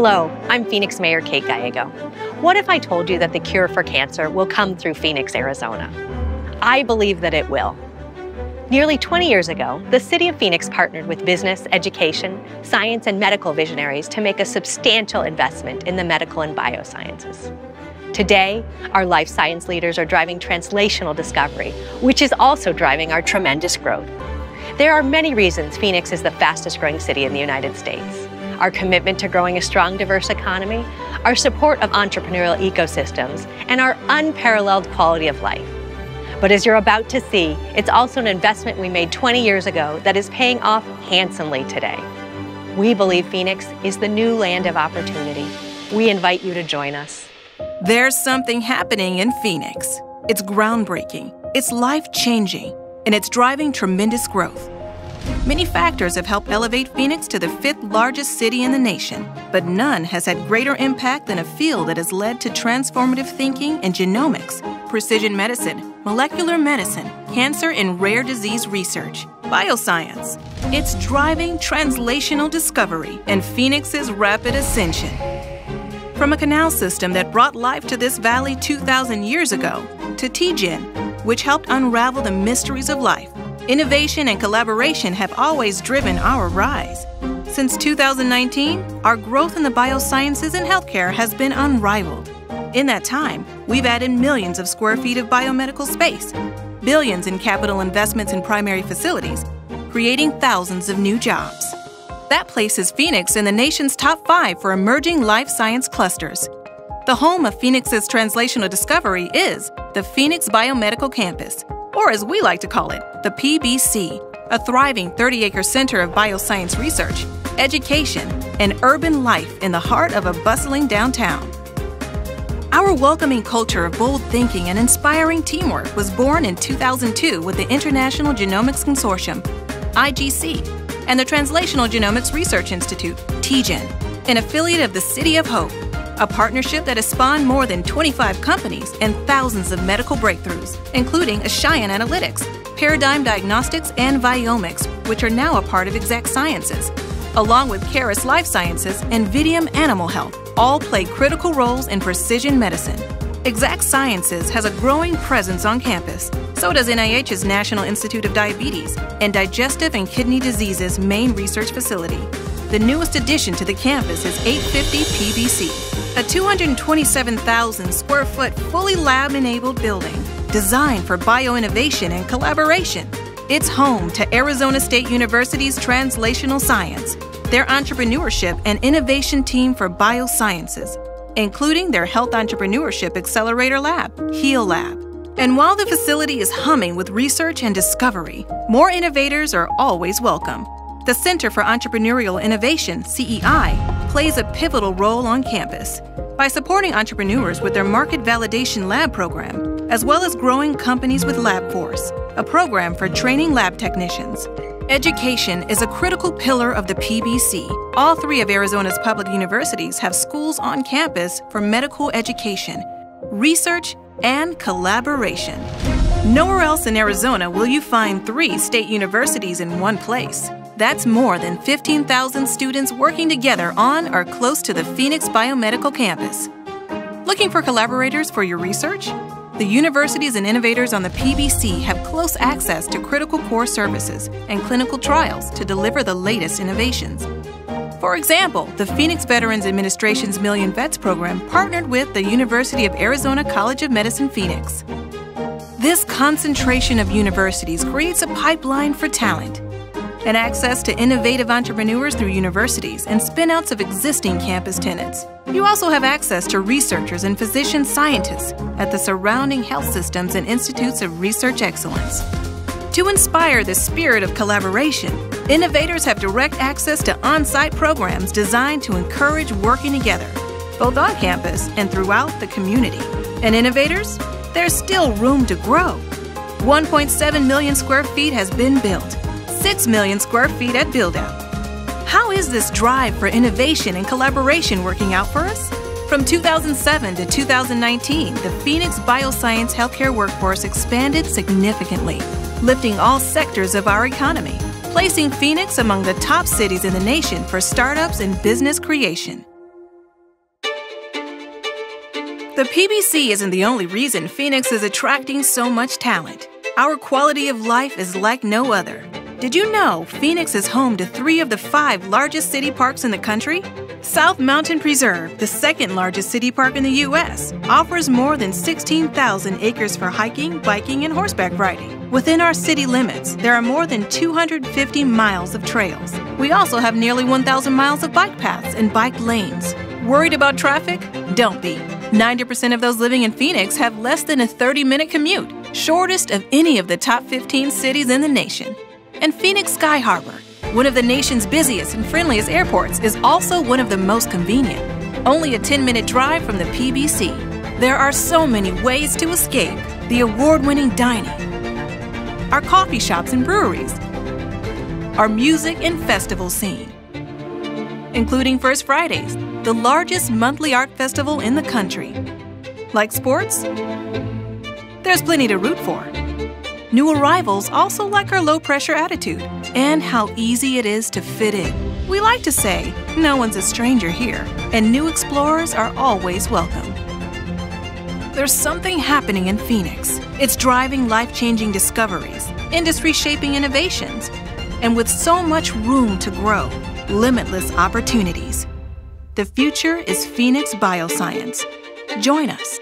Hello, I'm Phoenix Mayor Kate Gallego. What if I told you that the cure for cancer will come through Phoenix, Arizona? I believe that it will. Nearly 20 years ago, the City of Phoenix partnered with business, education, science, and medical visionaries to make a substantial investment in the medical and biosciences. Today, our life science leaders are driving translational discovery, which is also driving our tremendous growth. There are many reasons Phoenix is the fastest growing city in the United States. Our commitment to growing a strong, diverse economy, our support of entrepreneurial ecosystems, and our unparalleled quality of life. But as you're about to see, it's also an investment we made 20 years ago that is paying off handsomely today. We believe Phoenix is the new land of opportunity. We invite you to join us. There's something happening in Phoenix. It's groundbreaking, it's life changing, and it's driving tremendous growth. Many factors have helped elevate Phoenix to the fifth largest city in the nation, but none has had greater impact than a field that has led to transformative thinking in genomics, precision medicine, molecular medicine, cancer and rare disease research, bioscience. It's driving translational discovery and Phoenix's rapid ascension. From a canal system that brought life to this valley 2,000 years ago, to TGen, which helped unravel the mysteries of life, innovation and collaboration have always driven our rise. Since 2019, our growth in the biosciences and healthcare has been unrivaled. In that time, we've added millions of square feet of biomedical space, billions in capital investments in primary facilities, creating thousands of new jobs. That places Phoenix in the nation's top five for emerging life science clusters. The home of Phoenix's translational discovery is the Phoenix Biomedical Campus, or as we like to call it, the PBC, a thriving 30 acre center of bioscience research, education, and urban life in the heart of a bustling downtown. Our welcoming culture of bold thinking and inspiring teamwork was born in 2002 with the International Genomics Consortium, IGC, and the Translational Genomics Research Institute, TGen, an affiliate of the City of Hope, a partnership that has spawned more than 25 companies and thousands of medical breakthroughs, including Ashion Analytics, Paradigm Diagnostics, and Viomics, which are now a part of Exact Sciences, along with Caris Life Sciences and Vidium Animal Health, all play critical roles in precision medicine. Exact Sciences has a growing presence on campus. So does NIH's National Institute of Diabetes and Digestive and Kidney Diseases main research facility. The newest addition to the campus is 850 PBC, a 227,000 square foot fully lab enabled building designed for bioinnovation and collaboration. It's home to Arizona State University's Translational Science, their entrepreneurship and innovation team for biosciences, including their Health Entrepreneurship Accelerator Lab, HEAL Lab. And while the facility is humming with research and discovery, more innovators are always welcome. The Center for Entrepreneurial Innovation, CEI, plays a pivotal role on campus by supporting entrepreneurs with their Market Validation Lab program, as well as growing companies with LabForce, a program for training lab technicians. Education is a critical pillar of the PBC. All three of Arizona's public universities have schools on campus for medical education, research, and collaboration. Nowhere else in Arizona will you find three state universities in one place. That's more than 15,000 students working together on or close to the Phoenix Biomedical Campus. Looking for collaborators for your research? The universities and innovators on the PBC have close access to critical core services and clinical trials to deliver the latest innovations. For example, the Phoenix Veterans Administration's Million Vets program partnered with the University of Arizona College of Medicine Phoenix. This concentration of universities creates a pipeline for talent and access to innovative entrepreneurs through universities and spinouts of existing campus tenants. You also have access to researchers and physician scientists at the surrounding health systems and institutes of research excellence. To inspire the spirit of collaboration, innovators have direct access to on site programs designed to encourage working together, both on campus and throughout the community. And innovators, there's still room to grow. 1.7 million square feet has been built, 6 million square feet at buildout. How is this drive for innovation and collaboration working out for us? From 2007 to 2019, the Phoenix Bioscience healthcare workforce expanded significantly, lifting all sectors of our economy, placing Phoenix among the top cities in the nation for startups and business creation. The PBC isn't the only reason Phoenix is attracting so much talent. Our quality of life is like no other. Did you know Phoenix is home to three of the five largest city parks in the country? South Mountain Preserve, the second largest city park in the U.S., offers more than 16,000 acres for hiking, biking, and horseback riding. Within our city limits, there are more than 250 miles of trails. We also have nearly 1,000 miles of bike paths and bike lanes. Worried about traffic? Don't be. 90% of those living in Phoenix have less than a 30 minute commute, shortest of any of the top 15 cities in the nation. And Phoenix Sky Harbor, one of the nation's busiest and friendliest airports, is also one of the most convenient. Only a 10 minute drive from the PBC. There are so many ways to escape the award winning dining, our coffee shops and breweries, our music and festival scene, including First Fridays the largest monthly art festival in the country. Like sports? There's plenty to root for. New arrivals also like our low pressure attitude and how easy it is to fit in. We like to say, no one's a stranger here, and new explorers are always welcome. There's something happening in Phoenix. It's driving life changing discoveries, industry shaping innovations, and with so much room to grow, limitless opportunities. The future is Phoenix Bioscience. Join us